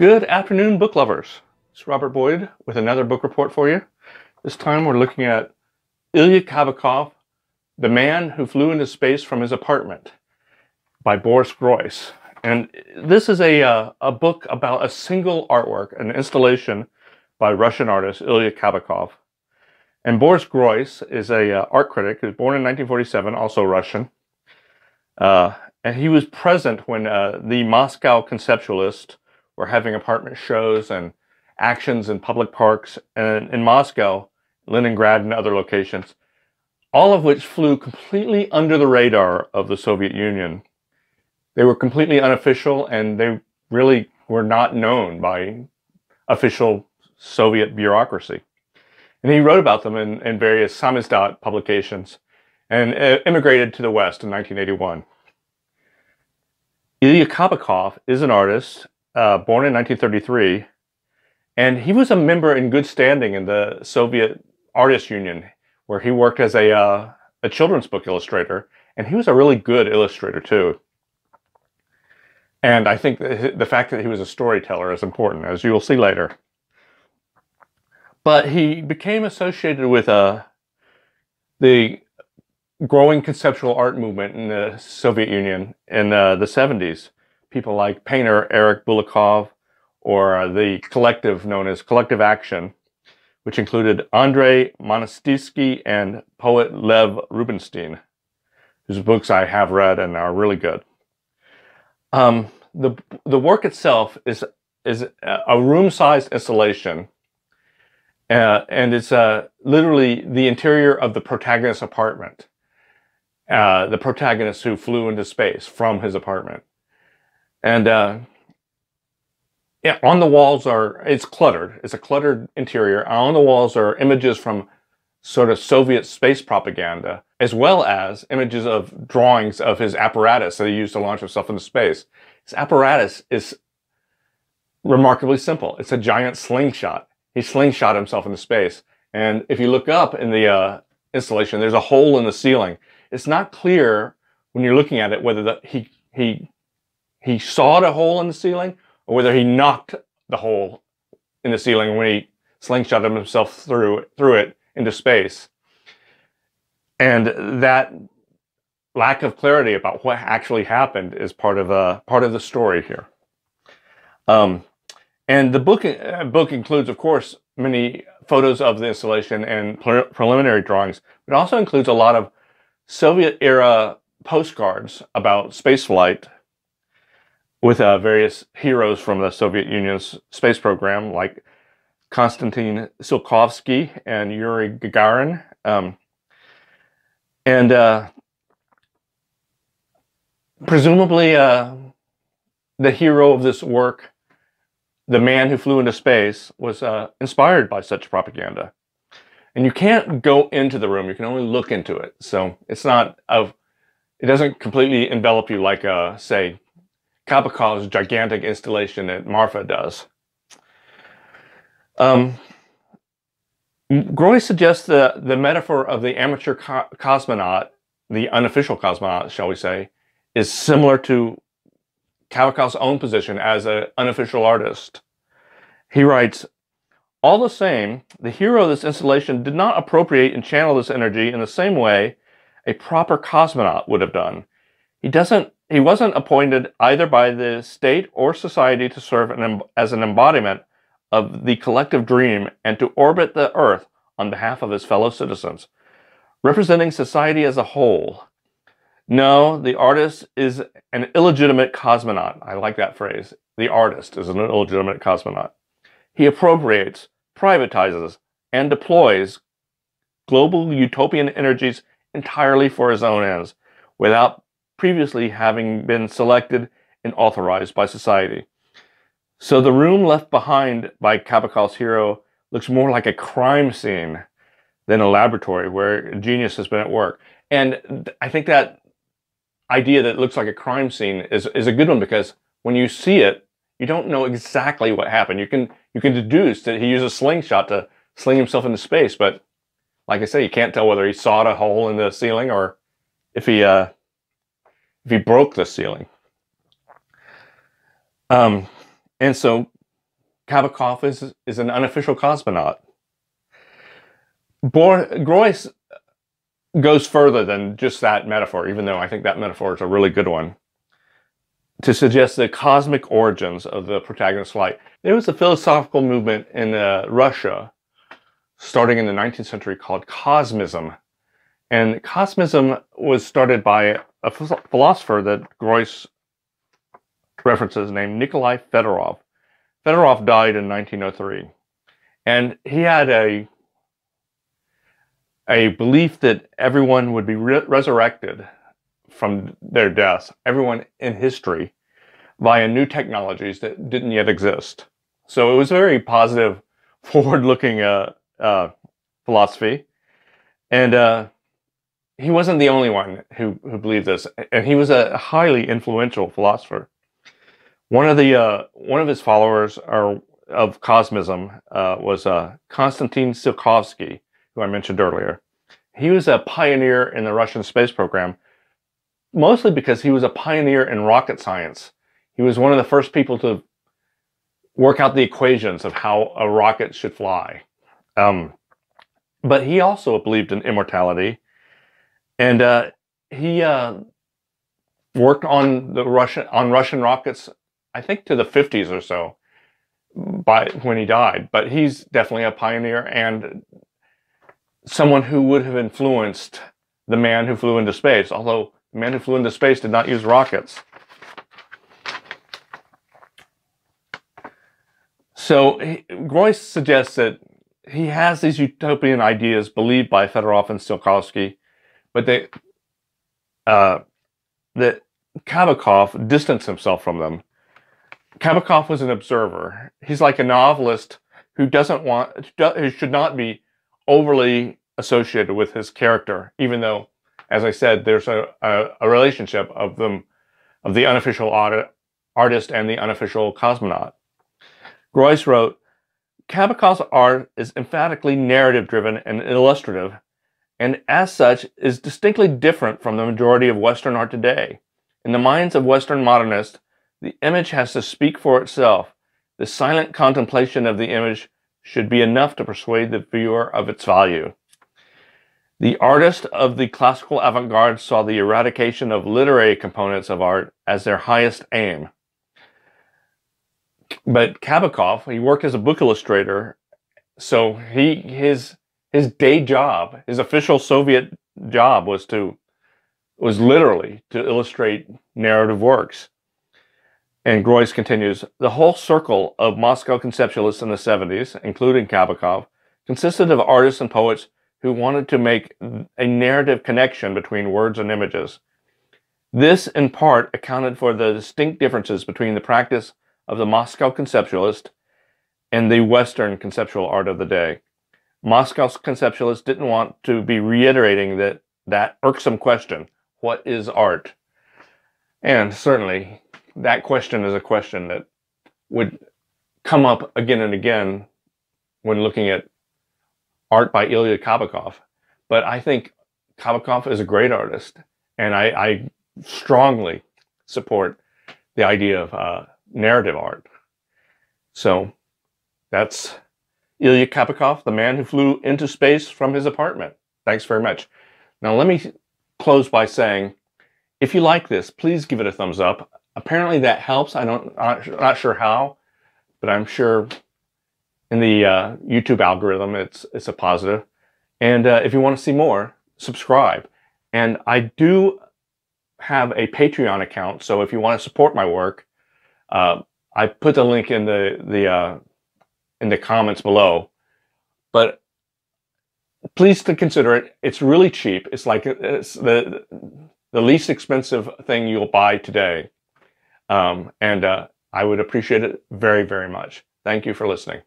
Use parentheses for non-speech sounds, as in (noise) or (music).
Good afternoon, book lovers. It's Robert Boyd with another book report for you. This time we're looking at Ilya Kabakov, The Man Who Flew into Space from His Apartment by Boris Groys. And this is a, uh, a book about a single artwork, an installation by Russian artist Ilya Kabakov. And Boris Groys is a uh, art critic who was born in 1947, also Russian. Uh, and he was present when uh, the Moscow conceptualists were having apartment shows and actions in public parks and in Moscow, Leningrad, and other locations, all of which flew completely under the radar of the Soviet Union. They were completely unofficial and they really were not known by official Soviet bureaucracy. And he wrote about them in, in various samizdat publications and uh, immigrated to the West in 1981. Ilya Kabakov is an artist uh, born in 1933, and he was a member in good standing in the Soviet Artists Union, where he worked as a, uh, a children's book illustrator, and he was a really good illustrator too. And I think the fact that he was a storyteller is important, as you will see later. But he became associated with uh, the growing conceptual art movement in the Soviet Union in uh, the 70s. People like painter Eric Bulikov or uh, the collective known as Collective Action, which included Andrei Monastyrsky and poet Lev Rubinstein, whose books I have read and are really good. Um, the, the work itself is, is a room-sized installation uh, and it's uh, literally the interior of the protagonist's apartment. Uh, the protagonist who flew into space from his apartment. And uh, yeah, on the walls are, it's cluttered. It's a cluttered interior. On the walls are images from sort of Soviet space propaganda, as well as images of drawings of his apparatus that he used to launch himself into space. His apparatus is remarkably simple. It's a giant slingshot. He slingshot himself into space. And if you look up in the uh, installation, there's a hole in the ceiling it's not clear when you're looking at it whether the, he he he sawed a hole in the ceiling or whether he knocked the hole in the ceiling when he slingshot himself through through it into space. And that lack of clarity about what actually happened is part of uh, part of the story here. Um, and the book uh, book includes, of course, many photos of the installation and pre preliminary drawings, but also includes a lot of Soviet era postcards about spaceflight with uh, various heroes from the Soviet Union's space program, like Konstantin Tsiolkovsky and Yuri Gagarin. Um, and uh, presumably, uh, the hero of this work, the man who flew into space, was uh, inspired by such propaganda and you can't go into the room. You can only look into it. So it's not of, it doesn't completely envelop you like, uh, say, Kabakov's gigantic installation at Marfa does. Um, Groys suggests the, the metaphor of the amateur co cosmonaut, the unofficial cosmonaut, shall we say, is similar to Kabakov's own position as an unofficial artist. He writes, all the same, the hero of this installation did not appropriate and channel this energy in the same way a proper cosmonaut would have done. He doesn't he wasn't appointed either by the state or society to serve an, as an embodiment of the collective dream and to orbit the earth on behalf of his fellow citizens, representing society as a whole. No, the artist is an illegitimate cosmonaut. I like that phrase. The artist is an illegitimate cosmonaut. He appropriates, privatizes, and deploys global utopian energies entirely for his own ends, without previously having been selected and authorized by society. So the room left behind by Kabakov's hero looks more like a crime scene than a laboratory where genius has been at work. And I think that idea that looks like a crime scene is, is a good one because when you see it, you don't know exactly what happened. You can you can deduce that he used a slingshot to sling himself into space, but like I say, you can't tell whether he sawed a hole in the ceiling or if he uh, if he broke the ceiling. Um, and so Kabakov is, is an unofficial cosmonaut. Bor- Groys goes further than just that metaphor, even though I think that metaphor is a really good one, to suggest the cosmic origins of the protagonist's flight. There was a philosophical movement in uh, Russia starting in the 19th century called Cosmism. And Cosmism was started by a philosopher that Groys references named Nikolai Fedorov. Fedorov died in 1903. And he had a a belief that everyone would be re- resurrected from their deaths, everyone in history, via new technologies that didn't yet exist. So it was a very positive, (laughs) forward-looking uh, uh, philosophy, and uh, he wasn't the only one who who believed this, and he was a highly influential philosopher. One of the uh, one of his followers are, of Cosmism uh, was uh, Konstantin Tsiolkovsky, who I mentioned earlier. He was a pioneer in the Russian space program, mostly because he was a pioneer in rocket science. He was one of the first people to work out the equations of how a rocket should fly. Um, but he also believed in immortality, and uh, he uh, worked on the Russian on Russian rockets. I think to the 50s or so, by when he died. But he's definitely a pioneer and someone who would have influenced the man who flew into space, although the man who flew into space did not use rockets. So Groys suggests that he has these utopian ideas believed by Fedorov and Tsiolkovsky, but they, uh, that Kabakov distanced himself from them. Kabakov was an observer. He's like a novelist who doesn't want, who should not be overly associated with his character, even though, as I said, there's a, a, a relationship of them, of the unofficial audit, artist and the unofficial cosmonaut. Groys wrote, Kabakov's art is emphatically narrative driven and illustrative, and as such is distinctly different from the majority of Western art today. In the minds of Western modernists, the image has to speak for itself. The silent contemplation of the image should be enough to persuade the viewer of its value. The artists of the classical avant-garde saw the eradication of literary components of art as their highest aim. But Kabakov, he worked as a book illustrator, so he his his day job, his official Soviet job was to was literally to illustrate narrative works. And Groys continues, the whole circle of Moscow conceptualists in the 70s, including Kabakov, consisted of artists and poets who wanted to make a narrative connection between words and images. This, in part, accounted for the distinct differences between the practice of the Moscow conceptualist and the Western conceptual art of the day. Moscow's conceptualists didn't want to be reiterating that, that irksome question what is art? And certainly, that question is a question that would come up again and again when looking at art by Ilya Kabakov. But I think Kabakov is a great artist, and I, I strongly support the idea of uh, narrative art. So that's Ilya Kabakov, the man who flew into space from his apartment. Thanks very much. Now, let me close by saying if you like this, please give it a thumbs up. Apparently, that helps. I don't, I'm not sure how, but I'm sure in the uh, YouTube algorithm, it's it's a positive. And uh, if you want to see more, subscribe. And I do have a Patreon account, so if you want to support my work, uh, I put the link in the the uh, in the comments below. But please to consider it. It's really cheap. It's like it's the the least expensive thing you'll buy today, um, and uh, I would appreciate it very very much. Thank you for listening.